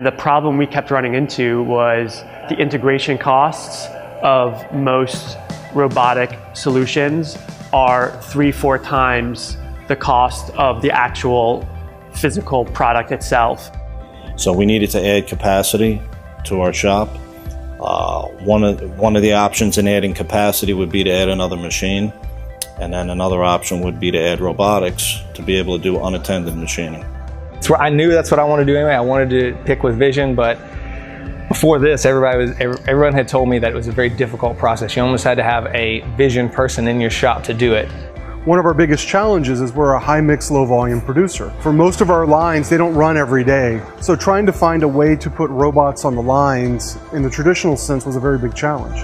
The problem we kept running into was the integration costs of most robotic solutions are three, four times the cost of the actual physical product itself. So we needed to add capacity to our shop. Uh, one of one of the options in adding capacity would be to add another machine, and then another option would be to add robotics to be able to do unattended machining. It's where I knew that's what I wanted to do anyway. I wanted to pick with vision, but before this, everybody was everyone had told me that it was a very difficult process. You almost had to have a vision person in your shop to do it. One of our biggest challenges is we're a high mix, low volume producer. For most of our lines, they don't run every day. So trying to find a way to put robots on the lines in the traditional sense was a very big challenge.